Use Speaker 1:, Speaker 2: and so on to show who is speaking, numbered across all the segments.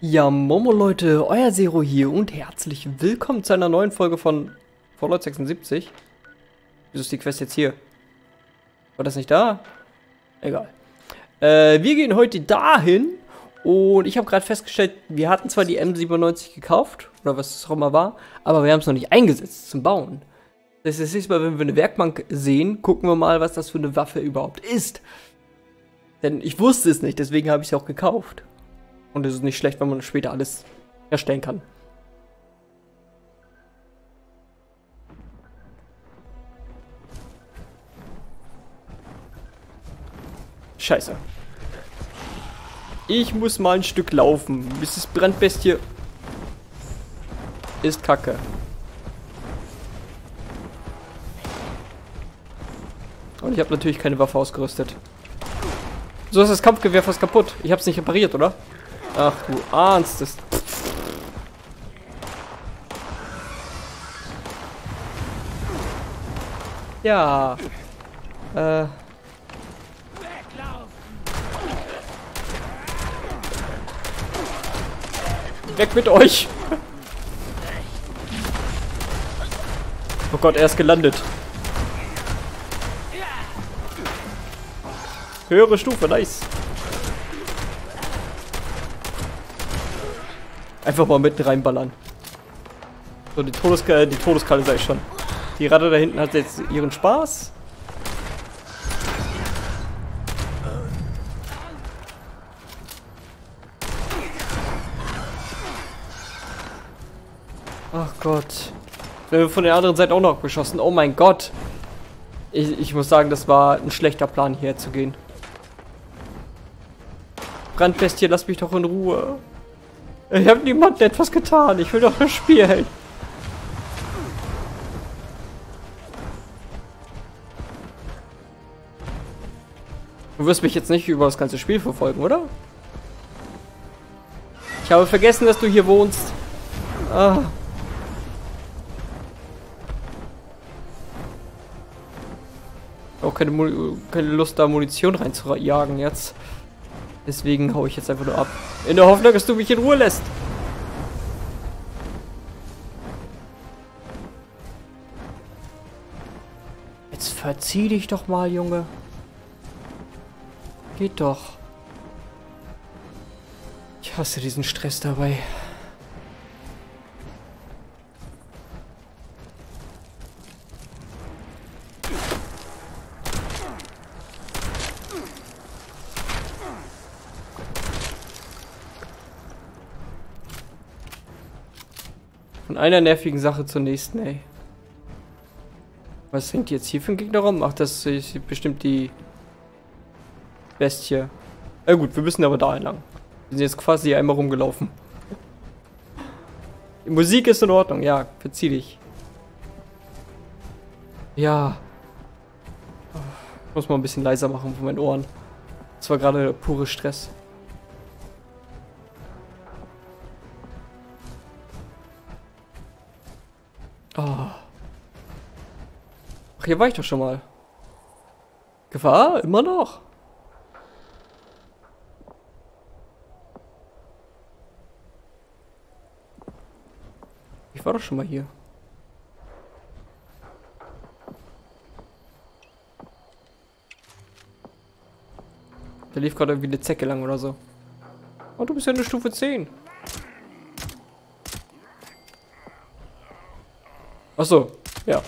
Speaker 1: Ja, Momo Leute, euer Zero hier und herzlich willkommen zu einer neuen Folge von Fallout 76. Wieso ist die Quest jetzt hier? War das nicht da? Egal. Äh, wir gehen heute dahin und ich habe gerade festgestellt, wir hatten zwar die M97 gekauft, oder was es auch immer war, aber wir haben es noch nicht eingesetzt zum Bauen. Das ist nächste Mal, wenn wir eine Werkbank sehen, gucken wir mal, was das für eine Waffe überhaupt ist. Denn ich wusste es nicht, deswegen habe ich sie auch gekauft. Und es ist nicht schlecht, wenn man später alles erstellen kann. Scheiße. Ich muss mal ein Stück laufen. Mrs. Brandbestie ist kacke. Und ich habe natürlich keine Waffe ausgerüstet. So ist das Kampfgewehr fast kaputt. Ich habe es nicht repariert, oder? Ach, du ahnst es. Ja. Äh. Weg mit euch! Oh Gott, er ist gelandet. Höhere Stufe, nice. Einfach mal mitten reinballern. So, die, Todeskalle, die Todeskalle sei schon. Die Ratte da hinten hat jetzt ihren Spaß. Ach Gott. Wir von der anderen Seite auch noch geschossen. Oh mein Gott. Ich, ich muss sagen, das war ein schlechter Plan, hierher zu gehen. Brandbestie, lass mich doch in Ruhe. Ich habe niemandem etwas getan. Ich will doch nur spielen. Du wirst mich jetzt nicht über das ganze Spiel verfolgen, oder? Ich habe vergessen, dass du hier wohnst. Ah. Auch keine, keine Lust, da Munition reinzujagen jetzt. Deswegen hau ich jetzt einfach nur ab. In der Hoffnung, dass du mich in Ruhe lässt. Jetzt verzieh dich doch mal, Junge. Geht doch. Ich hasse diesen Stress dabei. Einer nervigen Sache zur nächsten. Was hängt jetzt hier für ein Gegner rum? Ach, das ist bestimmt die Bestie. Na gut, wir müssen aber da lang. Wir sind jetzt quasi einmal rumgelaufen. Die Musik ist in Ordnung, ja, verzieh dich. Ja. Muss mal ein bisschen leiser machen von meinen Ohren. Das war gerade pure Stress. Ach, hier war ich doch schon mal. Gefahr? Immer noch? Ich war doch schon mal hier. Da lief gerade irgendwie eine Zecke lang oder so. Oh, du bist ja eine Stufe 10. Ach so, ja.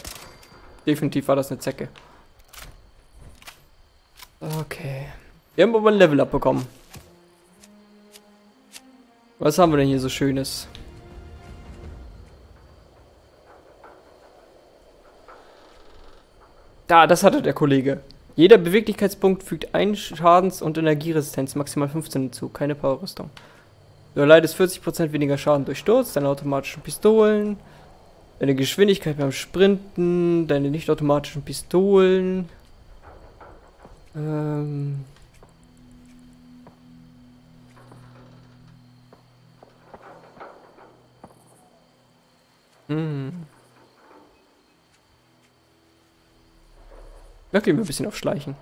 Speaker 1: Definitiv war das eine Zecke. Okay. Wir haben aber ein Level up bekommen. Was haben wir denn hier so Schönes? Da, das hatte der Kollege. Jeder Beweglichkeitspunkt fügt ein Schadens- und Energieresistenz, maximal 15 hinzu. Keine Powerrüstung. Du erleidest 40% weniger Schaden durch Sturz, deine automatischen Pistolen, Deine Geschwindigkeit beim Sprinten, deine nicht automatischen Pistolen. Ähm. Hm. Gehen wir ein bisschen auf Schleichen.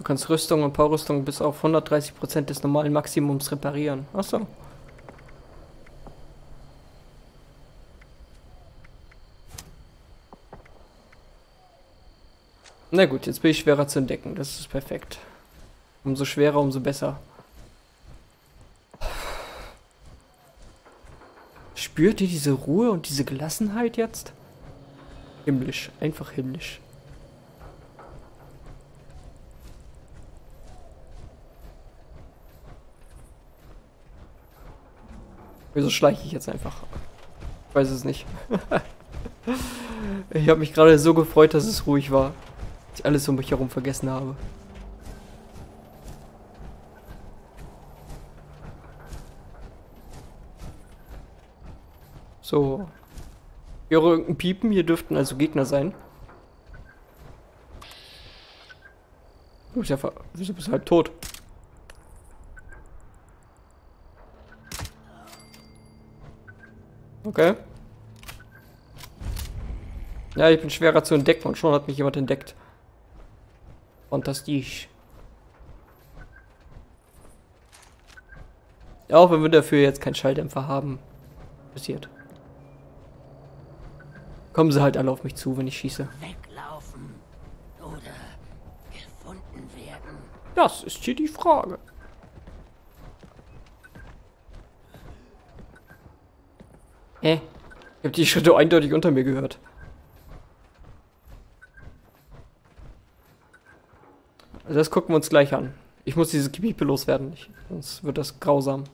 Speaker 1: Du kannst Rüstung und Paarrüstung bis auf 130% des normalen Maximums reparieren. Achso. Na gut, jetzt bin ich schwerer zu entdecken. Das ist perfekt. Umso schwerer, umso besser. Spürt ihr diese Ruhe und diese Gelassenheit jetzt? Himmlisch, einfach himmlisch. Wieso schleiche ich jetzt einfach? Ich weiß es nicht. ich habe mich gerade so gefreut, dass es ruhig war ich alles um mich herum vergessen habe. So. Ich höre irgendein Piepen, hier dürften also Gegner sein. Du bist ja bist du halt tot? Okay. Ja, ich bin schwerer zu entdecken und schon hat mich jemand entdeckt. Fantastisch. Auch wenn wir dafür jetzt keinen Schalldämpfer haben. Passiert. Kommen sie halt alle auf mich zu, wenn ich schieße. Weglaufen oder gefunden werden. Das ist hier die Frage. Hä? Ich habe die Schritte eindeutig unter mir gehört. Also das gucken wir uns gleich an. Ich muss diese Gebiete loswerden, ich, sonst wird das grausam.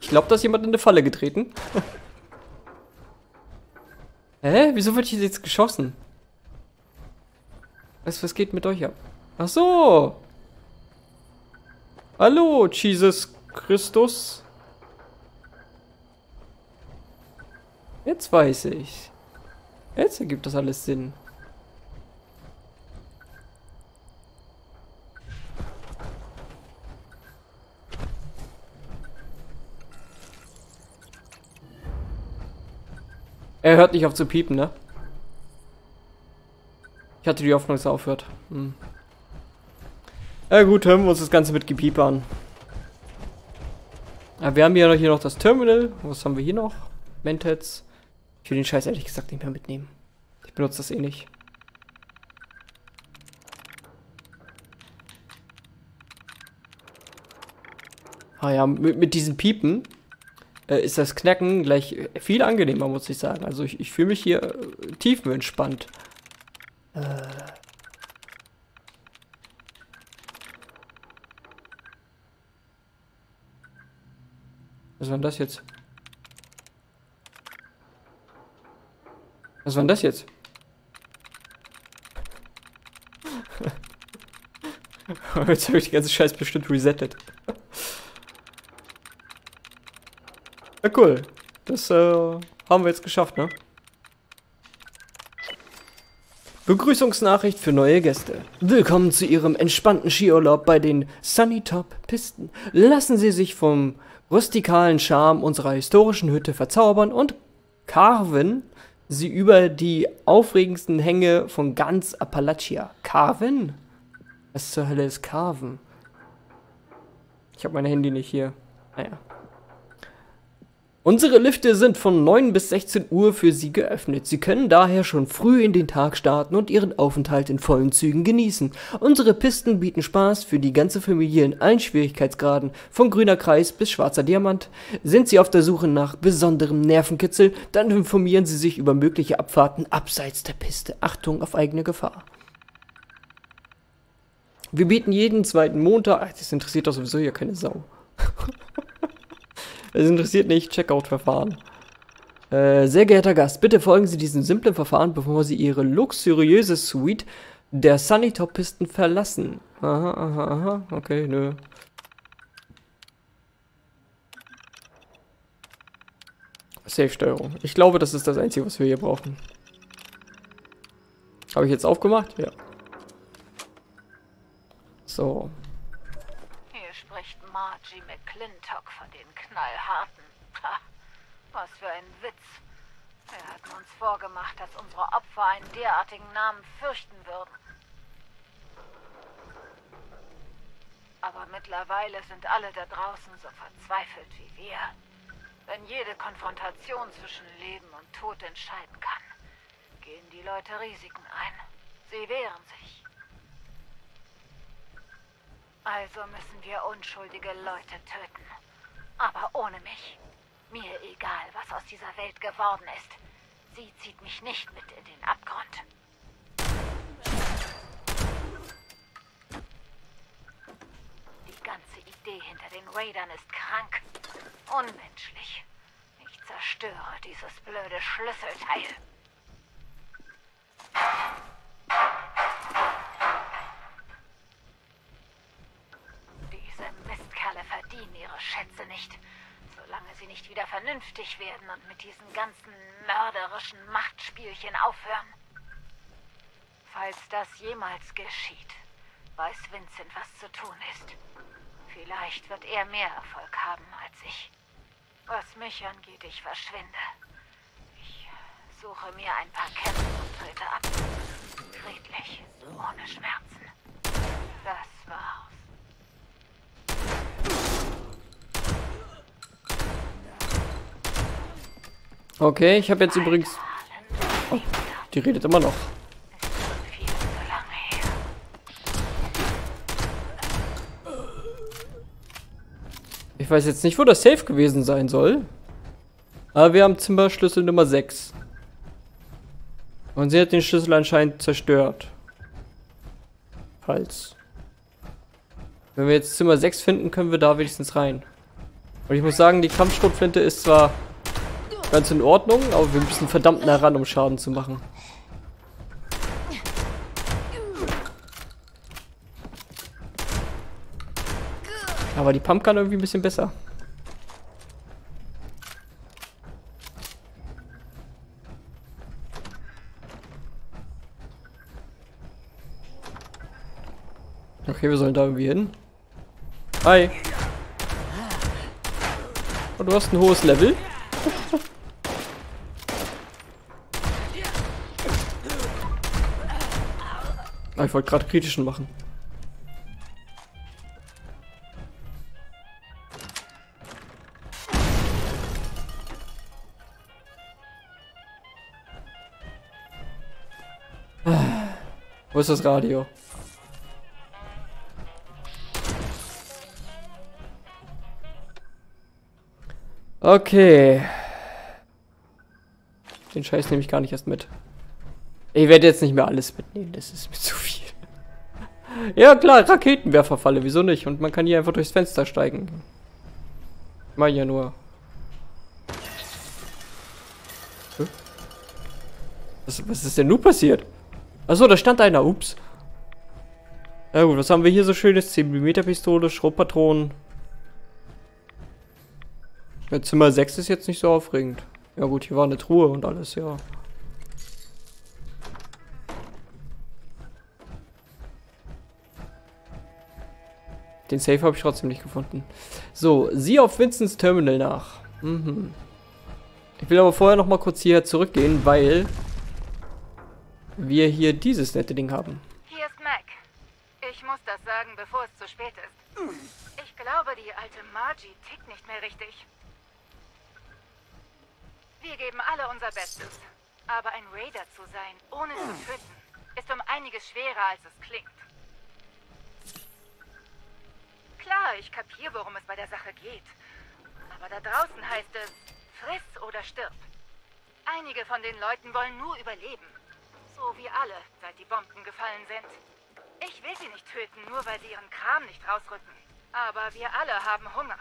Speaker 1: Ich glaube, da ist jemand in eine Falle getreten. Hä? Wieso wird hier jetzt geschossen? Was, was geht mit euch ab? Ach so. Hallo, Jesus Christus. Jetzt weiß ich. Jetzt ergibt das alles Sinn. Er hört nicht auf zu piepen, ne? Ich hatte die Hoffnung, dass er aufhört. Hm. Ja gut, hören wir uns das Ganze mit Gepiepe an. Ja, wir haben noch, hier noch das Terminal. Was haben wir hier noch? Mentats. Ich will den Scheiß ehrlich gesagt nicht mehr mitnehmen. Ich benutze das eh nicht. Ah ja, mit, mit diesen Piepen äh, ist das Knacken gleich viel angenehmer, muss ich sagen. Also ich, ich fühle mich hier äh, tiefenentspannt. Äh. Was war denn das jetzt? Was war denn das jetzt? jetzt habe ich die ganze Scheiß bestimmt resettet. ja, cool. Das äh, haben wir jetzt geschafft, ne? Begrüßungsnachricht für neue Gäste. Willkommen zu Ihrem entspannten Skiurlaub bei den Sunny Top Pisten. Lassen Sie sich vom rustikalen Charme unserer historischen Hütte verzaubern und carven sie über die aufregendsten Hänge von ganz Appalachia. Carven? Was zur Hölle ist Carven? Ich habe mein Handy nicht hier. Naja. Ah Unsere Lifte sind von 9 bis 16 Uhr für Sie geöffnet. Sie können daher schon früh in den Tag starten und Ihren Aufenthalt in vollen Zügen genießen. Unsere Pisten bieten Spaß für die ganze Familie in allen Schwierigkeitsgraden, von grüner Kreis bis schwarzer Diamant. Sind Sie auf der Suche nach besonderem Nervenkitzel, dann informieren Sie sich über mögliche Abfahrten abseits der Piste. Achtung auf eigene Gefahr. Wir bieten jeden zweiten Montag. Ach, das interessiert doch sowieso hier keine Sau. Es interessiert nicht. Checkout-Verfahren. Äh, sehr geehrter Gast, bitte folgen Sie diesem simplen Verfahren, bevor Sie Ihre luxuriöse Suite der Sunny Top Pisten verlassen. Aha, aha, aha. Okay, nö. Safe-Steuerung. Ich glaube, das ist das Einzige, was wir hier brauchen. Habe ich jetzt aufgemacht? Ja. So.
Speaker 2: Hier spricht Margie McClintock von den Knallharten. Ha, was für ein Witz. Wir hatten uns vorgemacht, dass unsere Opfer einen derartigen Namen fürchten würden. Aber mittlerweile sind alle da draußen so verzweifelt wie wir. Wenn jede Konfrontation zwischen Leben und Tod entscheiden kann, gehen die Leute Risiken ein. Sie wehren sich. Also müssen wir unschuldige Leute töten. Aber ohne mich. Mir egal, was aus dieser Welt geworden ist. Sie zieht mich nicht mit in den Abgrund. Die ganze Idee hinter den Raidern ist krank. Unmenschlich. Ich zerstöre dieses blöde Schlüsselteil. Diese Mistkerle Schätze nicht, solange sie nicht wieder vernünftig werden und mit diesen ganzen mörderischen Machtspielchen aufhören. Falls das jemals geschieht, weiß Vincent, was zu tun ist. Vielleicht wird er mehr Erfolg haben als ich. Was mich angeht, ich verschwinde. Ich suche mir ein paar Kämpfe und trete ab. Friedlich, ohne Schmerzen. Das war's.
Speaker 1: Okay, ich habe jetzt übrigens... Oh, die redet immer noch. Ich weiß jetzt nicht, wo das Safe gewesen sein soll. Aber wir haben Zimmerschlüssel Nummer 6. Und sie hat den Schlüssel anscheinend zerstört. Falls. Wenn wir jetzt Zimmer 6 finden, können wir da wenigstens rein. Und ich muss sagen, die Kampfschrotflinte ist zwar ganz in Ordnung, aber wir müssen verdammt nah ran, um Schaden zu machen. Aber die Pumpgun irgendwie ein bisschen besser. Okay, wir sollen da irgendwie hin. Hi. Und du hast ein hohes Level. Ah, ich wollte gerade kritischen machen. Ah, Wo ist das Radio? Okay. Den Scheiß nehme ich gar nicht erst mit. Ich werde jetzt nicht mehr alles mitnehmen, das ist mir zu viel. Ja klar, Raketenwerferfalle, wieso nicht? Und man kann hier einfach durchs Fenster steigen. Mein ja nur. Was, was ist denn nun passiert? Achso, da stand einer, ups. Na gut, was haben wir hier so schönes? 10mm Pistole, Schrotpatronen. Ja, Zimmer 6 ist jetzt nicht so aufregend. Ja gut, hier war eine Truhe und alles, ja. Den Safe habe ich trotzdem nicht gefunden. So, sieh auf Vincents Terminal nach. Mhm. Ich will aber vorher noch mal kurz hierher zurückgehen, weil wir hier dieses nette Ding haben.
Speaker 2: Hier ist Mac. Ich muss das sagen, bevor es zu spät ist. Ich glaube, die alte Margie tickt nicht mehr richtig. Wir geben alle unser Bestes. Aber ein Raider zu sein, ohne zu töten, ist um einiges schwerer, als es klingt. Klar, ich kapiere, worum es bei der Sache geht. Aber da draußen heißt es, friss oder stirb. Einige von den Leuten wollen nur überleben. So wie alle, seit die Bomben gefallen sind. Ich will sie nicht töten, nur weil sie ihren Kram nicht rausrücken. Aber wir alle haben Hunger.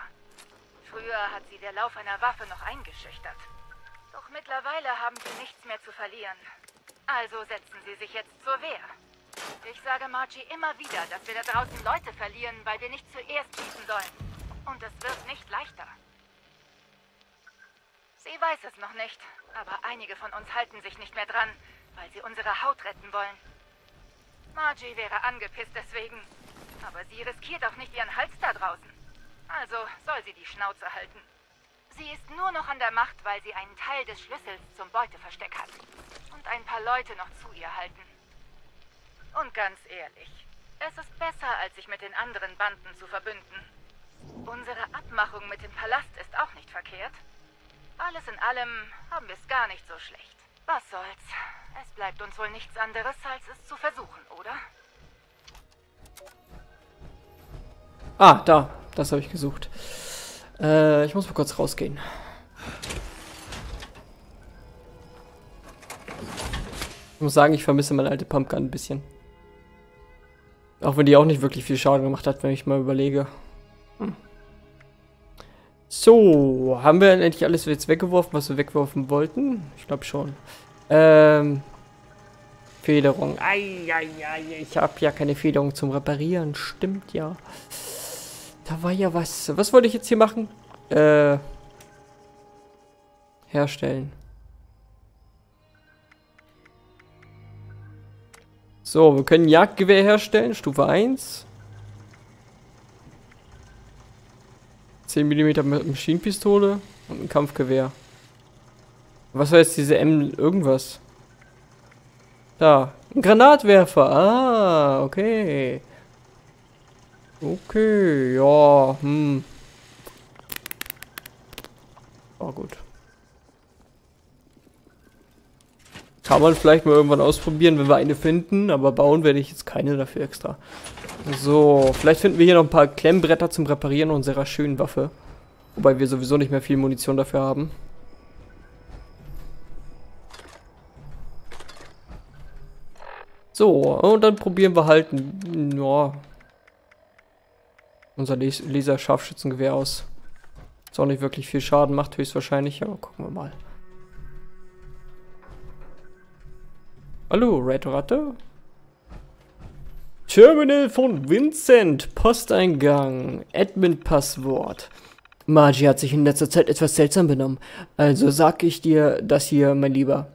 Speaker 2: Früher hat sie der Lauf einer Waffe noch eingeschüchtert. Doch mittlerweile haben sie nichts mehr zu verlieren. Also setzen sie sich jetzt zur Wehr. Ich sage Margie immer wieder, dass wir da draußen Leute verlieren, weil wir nicht zuerst schießen sollen. Und es wird nicht leichter. Sie weiß es noch nicht, aber einige von uns halten sich nicht mehr dran, weil sie unsere Haut retten wollen. Margie wäre angepisst deswegen, aber sie riskiert auch nicht ihren Hals da draußen. Also soll sie die Schnauze halten. Sie ist nur noch an der Macht, weil sie einen Teil des Schlüssels zum Beuteversteck hat. Und ein paar Leute noch zu ihr halten. Und ganz ehrlich, es ist besser, als sich mit den anderen Banden zu verbünden. Unsere Abmachung mit dem Palast ist auch nicht verkehrt. Alles in allem haben wir es gar nicht so schlecht. Was soll's? Es bleibt uns wohl nichts anderes, als es zu versuchen, oder?
Speaker 1: Ah, da. Das habe ich gesucht. Äh, ich muss mal kurz rausgehen. Ich muss sagen, ich vermisse meine alte Pumpgun ein bisschen. Auch wenn die auch nicht wirklich viel Schaden gemacht hat, wenn ich mal überlege. Hm. So, haben wir endlich alles jetzt weggeworfen, was wir wegwerfen wollten? Ich glaube schon. Ähm, Federung. Eieiei, ich habe ja keine Federung zum Reparieren. Stimmt ja. Da war ja was. Was wollte ich jetzt hier machen? Äh, herstellen. So, wir können Jagdgewehr herstellen, Stufe 1. 10 mm Maschinenpistole und ein Kampfgewehr. Was war jetzt diese M irgendwas? Da, ein Granatwerfer. Ah, okay. Okay, ja, hm. Oh, gut. Kann man vielleicht mal irgendwann ausprobieren, wenn wir eine finden, aber bauen werde ich jetzt keine dafür extra. So, vielleicht finden wir hier noch ein paar Klemmbretter zum Reparieren unserer schönen Waffe. Wobei wir sowieso nicht mehr viel Munition dafür haben. So, und dann probieren wir halt, ja, unser Laser-Scharfschützengewehr aus. Ist auch nicht wirklich viel Schaden, macht höchstwahrscheinlich, aber gucken wir mal. Hallo, Red Ratte? Terminal von Vincent, Posteingang, Admin-Passwort. Margie hat sich in letzter Zeit etwas seltsam benommen, also sag ich dir das hier, mein Lieber.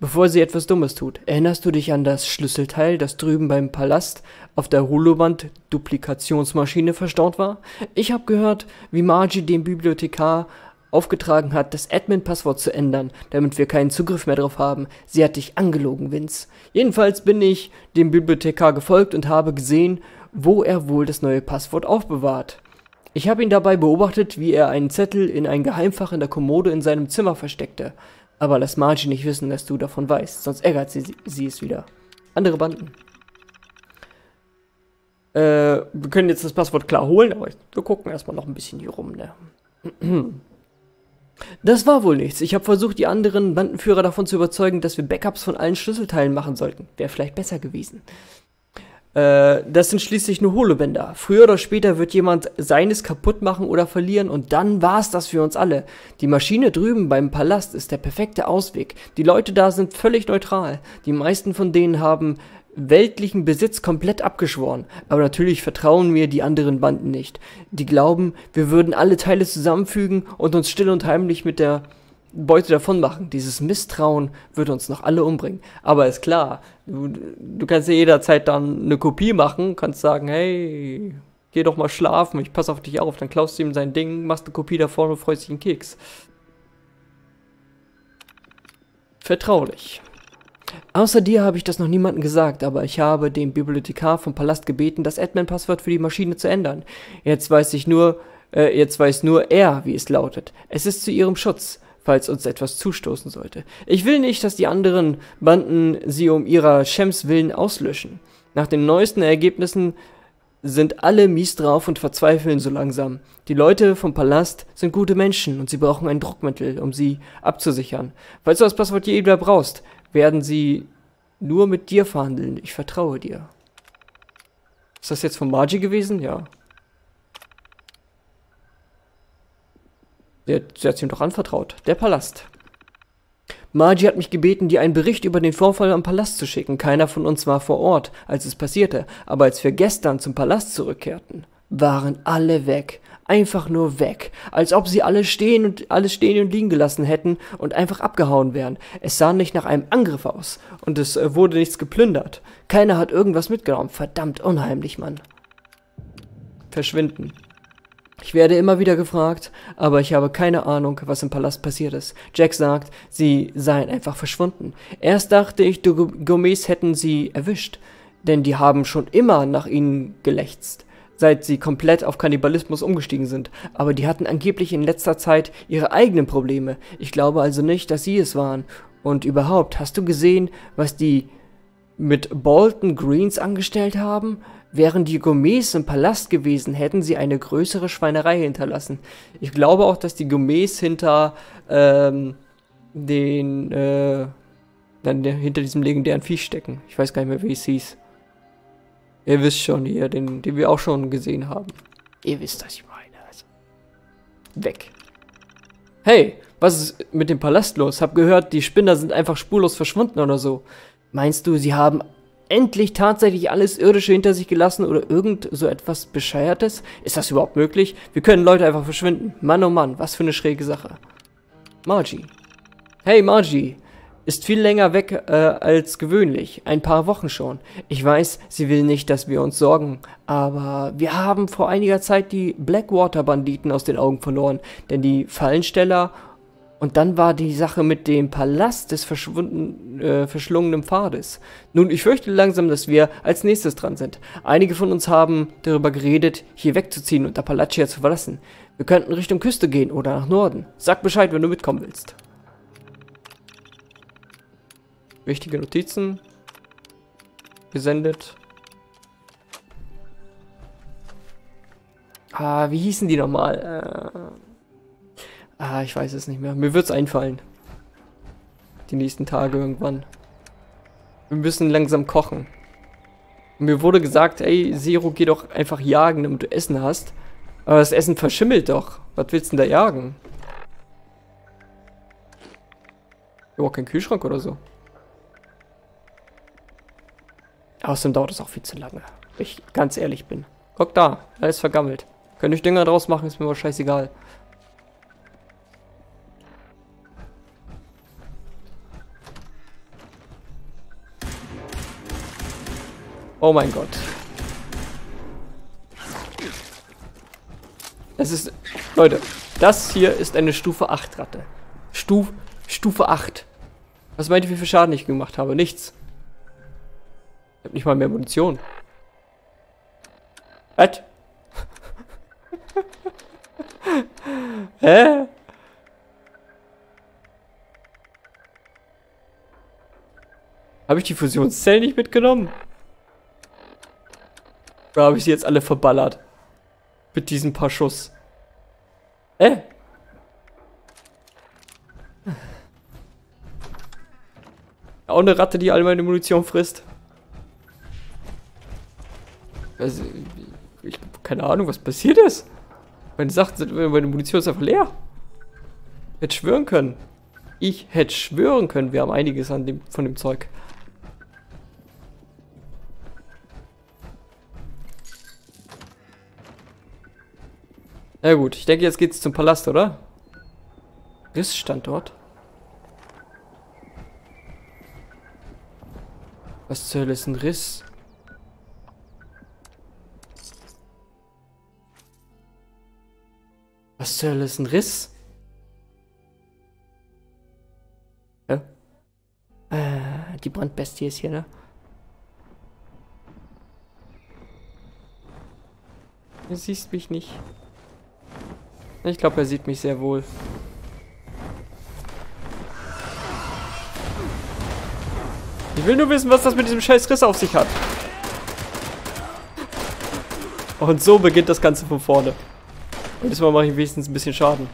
Speaker 1: Bevor sie etwas Dummes tut, erinnerst du dich an das Schlüsselteil, das drüben beim Palast auf der Holoband-Duplikationsmaschine verstaut war? Ich habe gehört, wie Margie dem Bibliothekar aufgetragen hat, das Admin-Passwort zu ändern, damit wir keinen Zugriff mehr drauf haben. Sie hat dich angelogen, Vince. Jedenfalls bin ich dem Bibliothekar gefolgt und habe gesehen, wo er wohl das neue Passwort aufbewahrt. Ich habe ihn dabei beobachtet, wie er einen Zettel in ein Geheimfach in der Kommode in seinem Zimmer versteckte. Aber lass Margie nicht wissen, dass du davon weißt, sonst ärgert sie, sie es wieder. Andere Banden. Äh, wir können jetzt das Passwort klar holen, aber wir gucken erstmal noch ein bisschen hier rum, ne? Das war wohl nichts. Ich habe versucht, die anderen Bandenführer davon zu überzeugen, dass wir Backups von allen Schlüsselteilen machen sollten. Wäre vielleicht besser gewesen. Äh, das sind schließlich nur Holobänder. Früher oder später wird jemand seines kaputt machen oder verlieren und dann war's das für uns alle. Die Maschine drüben beim Palast ist der perfekte Ausweg. Die Leute da sind völlig neutral. Die meisten von denen haben weltlichen Besitz komplett abgeschworen. Aber natürlich vertrauen mir die anderen Banden nicht. Die glauben, wir würden alle Teile zusammenfügen und uns still und heimlich mit der Beute davon machen. Dieses Misstrauen wird uns noch alle umbringen. Aber ist klar, du, du kannst ja jederzeit dann eine Kopie machen, kannst sagen, hey, geh doch mal schlafen, ich pass auf dich auf. Dann klaust du ihm sein Ding, machst eine Kopie davon und freust dich einen Keks. Vertraulich. Außer dir habe ich das noch niemandem gesagt, aber ich habe den Bibliothekar vom Palast gebeten, das Admin-Passwort für die Maschine zu ändern. Jetzt weiß ich nur, äh, jetzt weiß nur er, wie es lautet. Es ist zu ihrem Schutz falls uns etwas zustoßen sollte. Ich will nicht, dass die anderen Banden sie um ihrer Shems willen auslöschen. Nach den neuesten Ergebnissen sind alle mies drauf und verzweifeln so langsam. Die Leute vom Palast sind gute Menschen und sie brauchen ein Druckmittel, um sie abzusichern. Falls du das Passwort je wieder brauchst, werden sie nur mit dir verhandeln. Ich vertraue dir. Ist das jetzt von Margie gewesen? Ja. Sie hat, sie hat ihm doch anvertraut. Der Palast. Margie hat mich gebeten, dir einen Bericht über den Vorfall am Palast zu schicken. Keiner von uns war vor Ort, als es passierte. Aber als wir gestern zum Palast zurückkehrten, waren alle weg. Einfach nur weg. Als ob sie alle stehen und alles stehen und liegen gelassen hätten und einfach abgehauen wären. Es sah nicht nach einem Angriff aus. Und es äh, wurde nichts geplündert. Keiner hat irgendwas mitgenommen. Verdammt unheimlich, Mann. Verschwinden. Ich werde immer wieder gefragt, aber ich habe keine Ahnung, was im Palast passiert ist. Jack sagt, sie seien einfach verschwunden. Erst dachte ich, die Gourmets hätten sie erwischt, denn die haben schon immer nach ihnen gelächzt, seit sie komplett auf Kannibalismus umgestiegen sind. Aber die hatten angeblich in letzter Zeit ihre eigenen Probleme. Ich glaube also nicht, dass sie es waren. Und überhaupt, hast du gesehen, was die mit Bolton Greens angestellt haben? Wären die Gourmets im Palast gewesen, hätten sie eine größere Schweinerei hinterlassen. Ich glaube auch, dass die Gourmets hinter ähm, den äh, hinter diesem legendären Viech stecken. Ich weiß gar nicht mehr, wie es hieß. Ihr wisst schon hier, den, den wir auch schon gesehen haben. Ihr wisst, was ich meine. Also. Weg. Hey, was ist mit dem Palast los? Hab gehört, die Spinner sind einfach spurlos verschwunden oder so. Meinst du, sie haben endlich tatsächlich alles Irdische hinter sich gelassen oder irgend so etwas Bescheuertes? Ist das überhaupt möglich? Wir können Leute einfach verschwinden. Mann oh Mann, was für eine schräge Sache. Margie. Hey Margie. Ist viel länger weg äh, als gewöhnlich. Ein paar Wochen schon. Ich weiß, sie will nicht, dass wir uns sorgen. Aber wir haben vor einiger Zeit die Blackwater-Banditen aus den Augen verloren. Denn die Fallensteller und dann war die Sache mit dem Palast des verschwunden, äh, verschlungenen Pfades. Nun, ich fürchte langsam, dass wir als nächstes dran sind. Einige von uns haben darüber geredet, hier wegzuziehen und Appalachia zu verlassen. Wir könnten Richtung Küste gehen oder nach Norden. Sag Bescheid, wenn du mitkommen willst. Wichtige Notizen. Gesendet. Ah, wie hießen die nochmal? Äh Ah, ich weiß es nicht mehr. Mir wird's einfallen. Die nächsten Tage irgendwann. Wir müssen langsam kochen. Mir wurde gesagt, ey, Zero, geh doch einfach jagen, damit du Essen hast. Aber das Essen verschimmelt doch. Was willst du denn da jagen? Überhaupt kein Kühlschrank oder so. Außerdem dauert es auch viel zu lange. Wenn ich ganz ehrlich bin. Guck da, alles vergammelt. Könnt ich Dünger draus machen, ist mir aber scheißegal. Oh mein Gott. Es ist... Leute, das hier ist eine Stufe 8 Ratte. Stuf, Stufe 8. Was meint ihr, wie viel Schaden ich gemacht habe? Nichts. Habe nicht mal mehr Munition. Was? Hä? Habe ich die Fusionszellen nicht mitgenommen? Oder habe ich sie jetzt alle verballert? Mit diesen paar Schuss. Äh? Auch eine Ratte, die all meine Munition frisst. Also, ich keine Ahnung, was passiert ist. Meine Sachen sind, meine Munition ist einfach leer. Hätte schwören können. Ich hätte schwören können, wir haben einiges an dem, von dem Zeug. Na gut, ich denke, jetzt geht's zum Palast, oder? Rissstandort. Was zur Hölle ist ein Riss? Was zur Hölle ist ein Riss? Ja? Äh, die Brandbestie ist hier, ne? Du siehst mich nicht. Ich glaube, er sieht mich sehr wohl. Ich will nur wissen, was das mit diesem scheiß Riss auf sich hat. Und so beginnt das Ganze von vorne. Und diesmal mache ich wenigstens ein bisschen Schaden.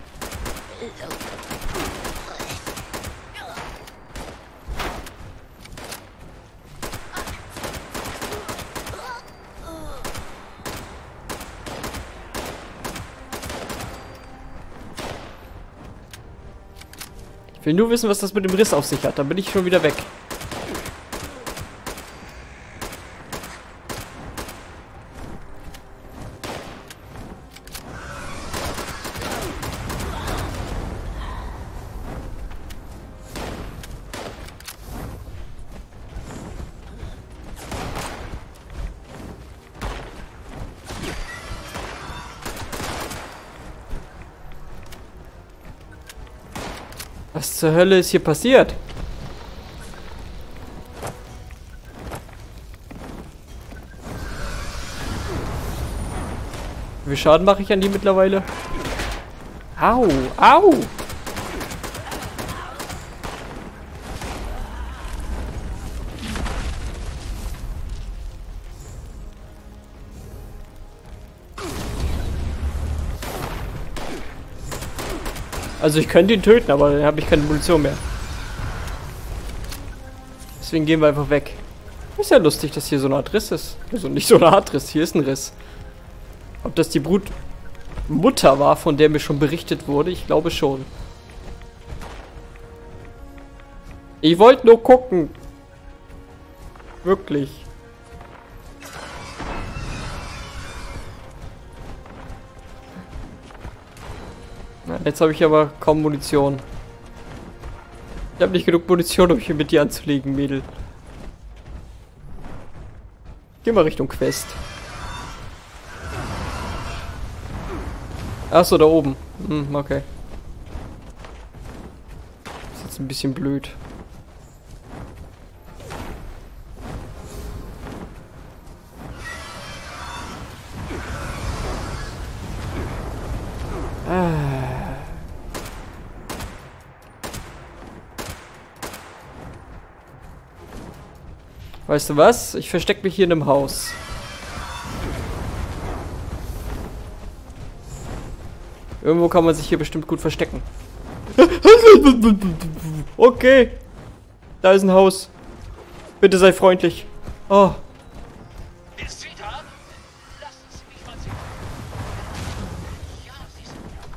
Speaker 1: Ich will nur wissen, was das mit dem Riss auf sich hat. Dann bin ich schon wieder weg. Zur Hölle ist hier passiert? Wie viel Schaden mache ich an die mittlerweile? Au, au! Also ich könnte ihn töten, aber dann habe ich keine Munition mehr. Deswegen gehen wir einfach weg. Ist ja lustig, dass hier so eine Art Riss ist. Also nicht so eine Art Riss, hier ist ein Riss. Ob das die Brutmutter war, von der mir schon berichtet wurde, ich glaube schon. Ich wollte nur gucken. Wirklich. Jetzt habe ich aber kaum Munition. Ich habe nicht genug Munition, um hier mit dir anzulegen, Mädel. Geh mal Richtung Quest. Achso, da oben. Hm, okay. ist jetzt ein bisschen blöd. Weißt du was? Ich verstecke mich hier in einem Haus. Irgendwo kann man sich hier bestimmt gut verstecken. Okay. Da ist ein Haus. Bitte sei freundlich. Oh.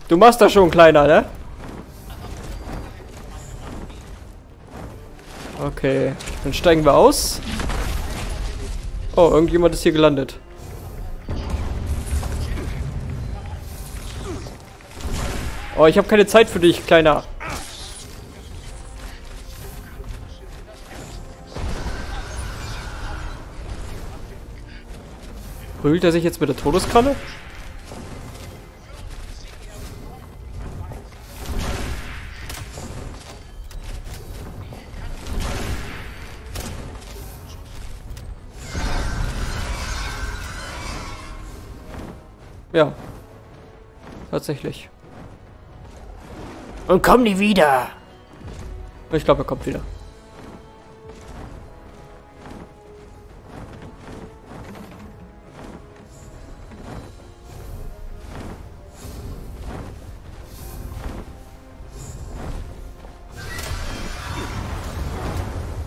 Speaker 1: Du machst das schon, Kleiner, ne? Okay. Dann steigen wir aus. Oh, irgendjemand ist hier gelandet. Oh, ich habe keine Zeit für dich, Kleiner. Brüllt er sich jetzt mit der Todeskralle? Tatsächlich. Und komm nie wieder. Ich glaube, er kommt wieder.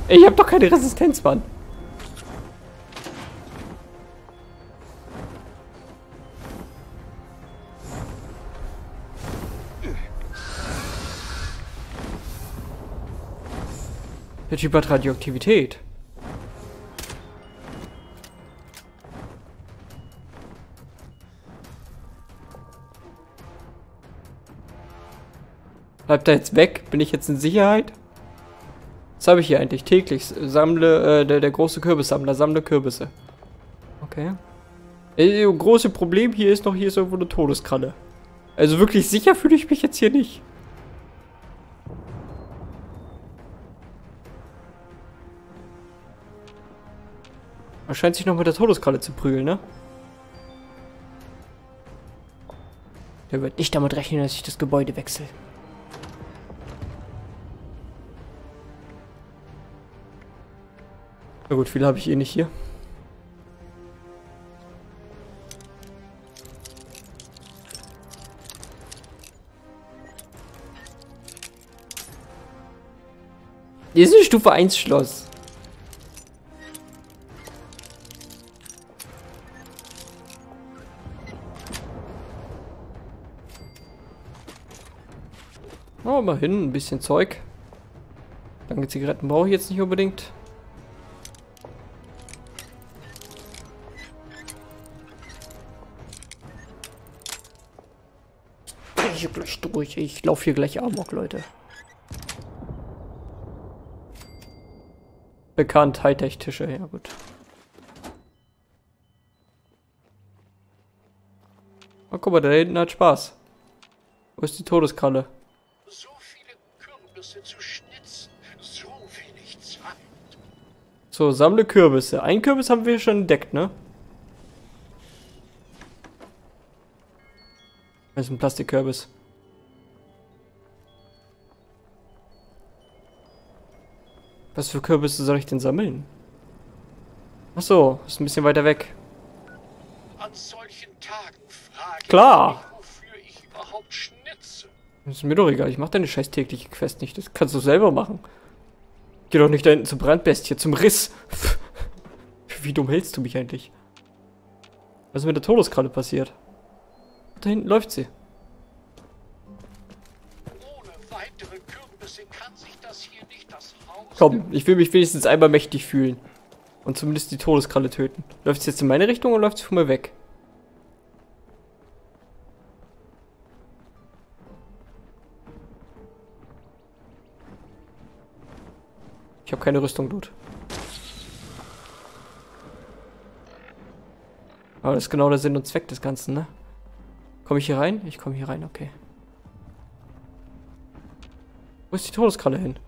Speaker 1: Ich habe doch keine Resistenz, Mann. Der Typ hat Radioaktivität. Bleibt er jetzt weg? Bin ich jetzt in Sicherheit? Was habe ich hier eigentlich? Täglich sammle, äh, der, der große Kürbissammler, sammle Kürbisse. Okay. Äh, das große Problem hier ist noch, hier ist irgendwo eine Todeskralle. Also wirklich sicher fühle ich mich jetzt hier nicht. Er scheint sich noch mit der Todeskralle zu prügeln, ne? Der wird nicht damit rechnen, dass ich das Gebäude wechsle. Na gut, viel habe ich eh nicht hier. Hier ist ein Stufe 1 Schloss. Oh, mal hin, ein bisschen Zeug. Danke, Zigaretten brauche ich jetzt nicht unbedingt. Ich gleich durch. Ich laufe hier gleich Amok, Leute. Bekannt, Hightech-Tische, ja gut. Oh, guck mal, da hinten hat Spaß. Wo ist die Todeskralle?
Speaker 3: Kürbisse zu schnitzen. So wenig Zeit.
Speaker 1: So, sammle Kürbisse. Ein Kürbis haben wir schon entdeckt, ne? Das ist ein Plastikkürbis. Was für Kürbisse soll ich denn sammeln? Ach so, ist ein bisschen weiter weg.
Speaker 3: An solchen Tagen frage
Speaker 1: Klar. Ist mir doch egal, ich mach deine scheiß tägliche Quest nicht. Das kannst du selber machen. Geh doch nicht da hinten zur Brandbestie, zum Riss. Wie dumm hältst du mich eigentlich? Was ist mit der Todeskralle passiert? Da hinten läuft sie.
Speaker 3: Ohne weitere Kürbisse kann sich das hier nicht das Haus...
Speaker 1: Komm, ich will mich wenigstens einmal mächtig fühlen. Und zumindest die Todeskralle töten. Läuft sie jetzt in meine Richtung oder läuft sie von mir weg? Ich habe keine Rüstung, Dude. Aber das ist genau der Sinn und Zweck des Ganzen, ne? Komme ich hier rein? Ich komme hier rein, okay. Wo ist die Todeskralle hin?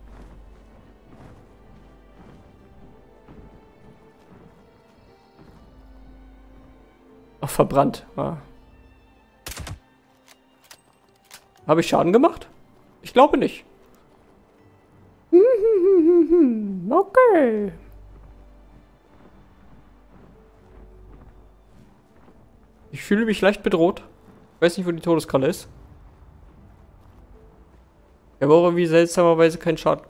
Speaker 1: Ach, verbrannt. Ah. Habe ich Schaden gemacht? Ich glaube nicht. Okay. Ich fühle mich leicht bedroht. Ich weiß nicht, wo die Todeskralle ist. Ich habe auch irgendwie seltsamerweise keinen Schaden.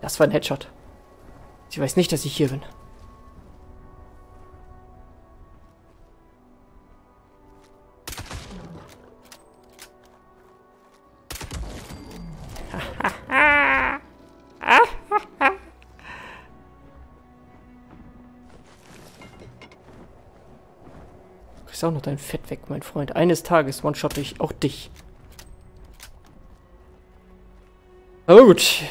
Speaker 1: Das war ein Headshot. Sie weiß nicht, dass ich hier bin. Kriegst auch noch dein Fett weg, mein Freund. Eines Tages one-shot ich auch dich. Aber gut.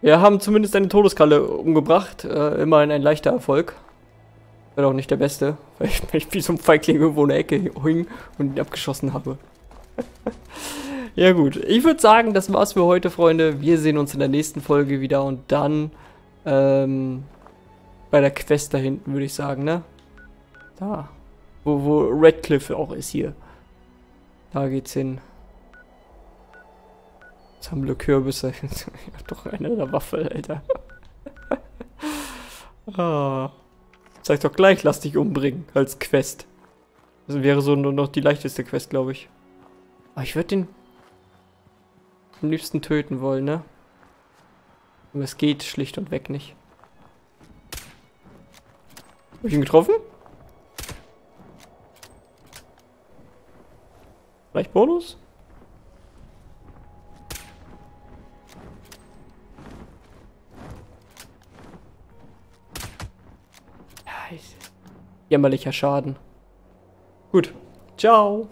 Speaker 1: Wir haben zumindest eine Todeskralle umgebracht. Äh, immerhin ein leichter Erfolg. War auch nicht der beste, weil ich mich wie so ein Feigling irgendwo in der Ecke hing und ihn abgeschossen habe. ja gut, ich würde sagen, das war's für heute, Freunde. Wir sehen uns in der nächsten Folge wieder und dann ähm, bei der Quest da hinten, würde ich sagen, ne? Da. Wo, wo Redcliffe auch ist hier. Da geht's hin. Sammle Kürbisse. ich hab doch eine in der Waffe, Alter. ah. Sag doch gleich, lass dich umbringen als Quest. Das wäre so nur noch die leichteste Quest, glaube ich. Aber ich würde den am liebsten töten wollen, ne? Aber es geht schlicht und weg nicht. Hab ich ihn getroffen? Vielleicht Bonus? Ja, ich- Jämmerlicher Schaden. Gut. Ciao.